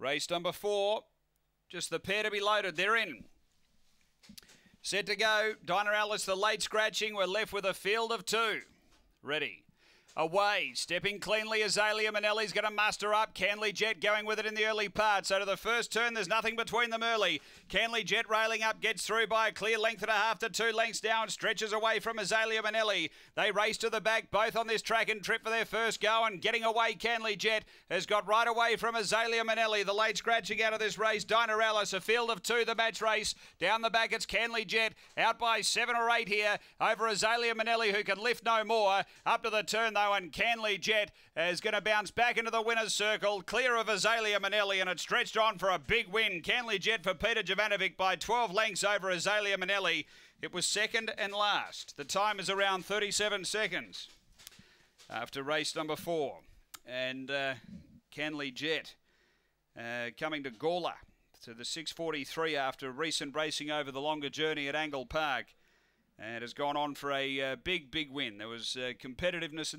Race number four. Just the pair to be loaded. They're in. Set to go. Dinah Alice, the late scratching. We're left with a field of two. Ready. Away, stepping cleanly, Azalea Manelli's going to muster up. Canley Jet going with it in the early part. So to the first turn, there's nothing between them early. Canley Jet railing up, gets through by a clear length and a half to two lengths down, stretches away from Azalea Manelli. They race to the back, both on this track and trip for their first go, and getting away, Canley Jet has got right away from Azalea Manelli. The late scratching out of this race, Dinah Alice, a field of two, the match race. Down the back, it's Canley Jet, out by seven or eight here, over Azalea Manelli, who can lift no more. Up to the turn, though, and Canley Jet is going to bounce back into the winner's circle, clear of Azalea Manelli, and it stretched on for a big win. Canley Jet for Peter Jovanovic by 12 lengths over Azalea Manelli. It was second and last. The time is around 37 seconds after race number four. And uh, Canley Jet uh, coming to Gawler to the 643 after recent racing over the longer journey at Angle Park. And has gone on for a uh, big, big win. There was uh, competitiveness in the